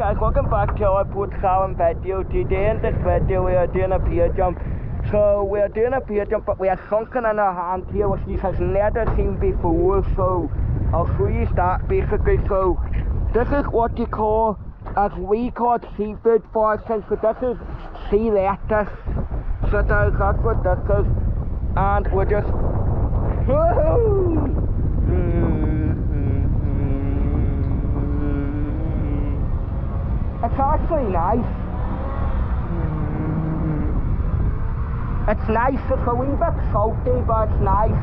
Guys, welcome back to our Cowan video. Today in this video we are doing a pier jump. So we are doing a pier jump but we are something in our hand here which has never seen before. So I'll show you that basically. So this is what you call, as we call it, seafood for instance. So this is sea lettuce. So that's what this is. And we're just... Hmm. It's actually nice. Mm. It's nice, it's a wee bit salty, but it's nice.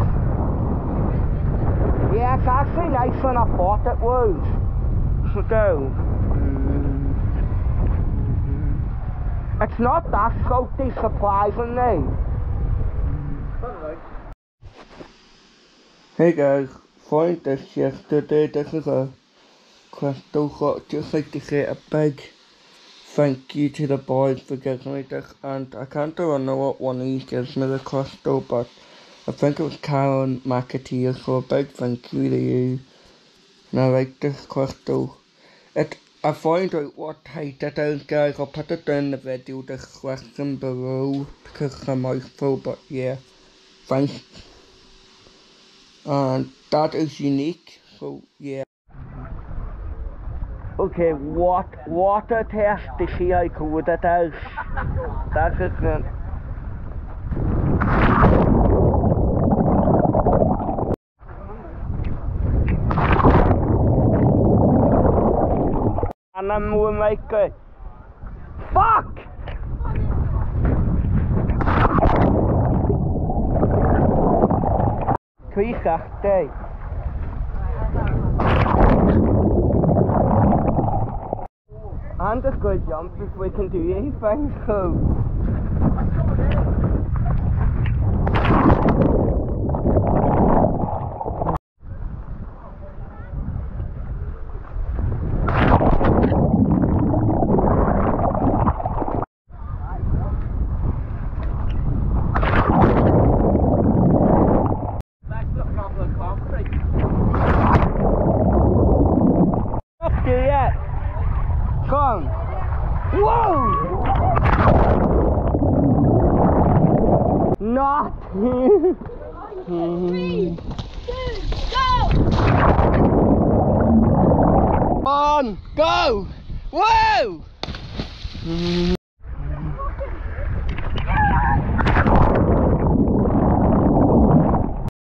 Yeah, it's actually nicer than I thought it was. So go. It's not that salty, surprisingly. Hey guys, find this yesterday. This is a crystal. Just like to say a big thank you to the boys for giving me this. And I can't remember what one of gives me the crystal, but I think it was Karen McAteer. So a big thank you to you. And I like this crystal. It. I find out what height it is, guys. I'll put it down in the video description below because it's a mouthful. But yeah, thanks. And that is unique. So yeah. Okay, what water test to see how good it is. That is it. And I'm moving like a fuck. Three sixty. I'm just to jump if we can do anything, so... Up to yet. Come. Whoa! Not. Three, two, go! On, go! Whoa!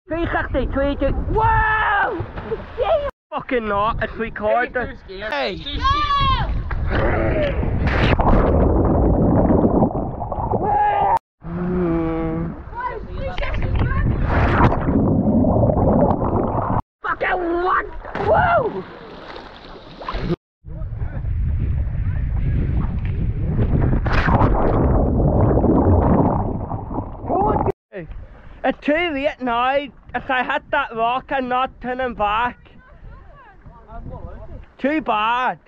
Three sixty, three two. Whoa! Fucking not. It's recorded. Hey. Go! Hmm. Fucking what? Whoa! It's too late now. If I hit that rock, I'm not turning back. Too bad.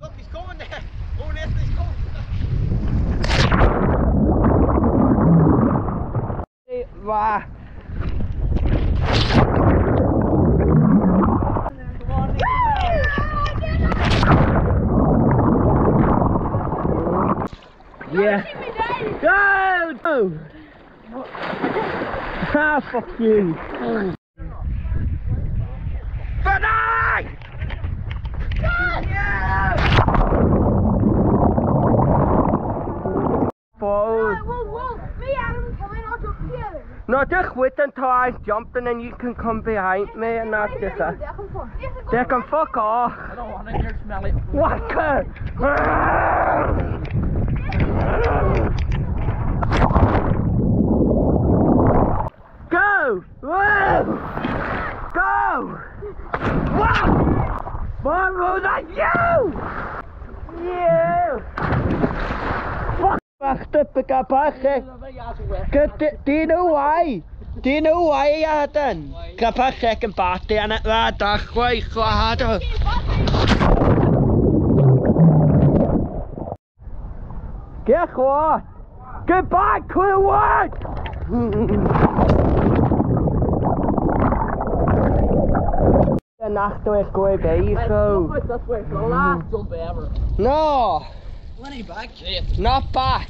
Look, he's coming there. Oh, Nestle, he's coming. Wow. Yeah. Go! Go! Ah, fuck you. Benai! Forward. Whoa, whoa! Me, Adam, coming out of here. No, just wait until I jump and then you can come behind me and that's just it. They can fuck off. I don't want to hear smelly. Walker! Go! Whoa! Go! Whoa! More road than you! You! Fuck! Wacht up, ik heb haar Do you know why? Do you know why you had then? Ik heb haar second party en het was dag gewoon gehad. Get what? Get back, clear what? Nacht door going bij go. That's way for the last jump ever. No, Lenny back. not back.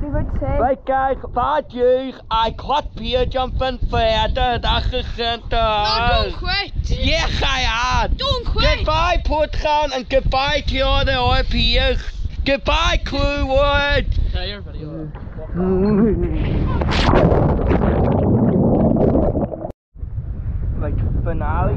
Die wordt safe. Right guys, bad you. I caught Pierre jumping further. That's the center. quit. Yes, I am. Don't Goodbye, Portsalon, and goodbye to all the other piers. Goodbye, Crewwood. Yeah, your video. Like finale